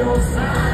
your side.